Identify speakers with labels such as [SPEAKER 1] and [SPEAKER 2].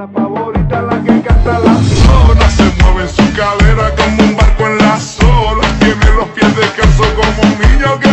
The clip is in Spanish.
[SPEAKER 1] La favorita la que canta la zona. Se mueve en su cadera como un barco en la sola Tiene los pies descalzos como un niño que